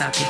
Tapia.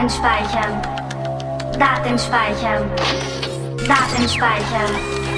levántate. speichern. Daten speichern. Daten speichern.